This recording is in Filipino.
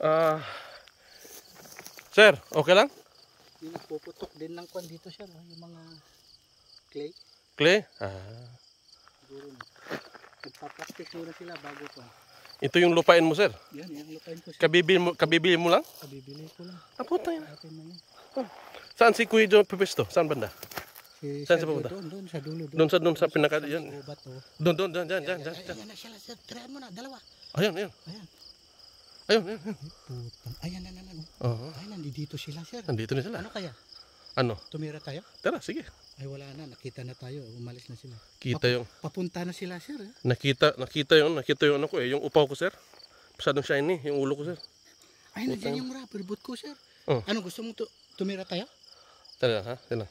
Ah. sir, okay lang? Yung nagpuputok din ng kwan dito siya, no? yung mga clay. Clay? Ah. Siguro na. Nagpa-practice muna sila bago pa. Ito yung lupain mo, sir. Yan, yan, lupain ko siya. Kabibili mo, kabibili mo lang? Kabibili ko lang. Ah, puta yun. Atin na yun. Saan si Kuya John Pepesto? Saan banda? Si, Saan siya pupunta? Doon, doon, sa dulo. Doon sa, doon sa pinaka, yan. Oh. Doon, doon, dyan, dyan, dyan, dyan. Ayan na siya, sir. Tirahan mo na, dalawa. Ayan, ayan. Ayan. Ayun, ayun, ayun. Putang. Ayan, ayan, ayan. Oo. Ay, nandito sila, sir. Nandito na sila. Ano kaya? Ano? Tumira tayo? Tara, sige. Ay, wala na. Nakita na tayo. Umalis na sila. Kita yung, Papunta na sila, sir. Eh. nakita, nakita yung, nakita yung ano ko eh, yung upaw ko, sir. Masyadong shiny, yung ulo ko, sir. Ay, nandiyan yung rubber boot ko, sir. Oh. Ano, gusto mo tu- tumira tayo? Tara, ha? Tara.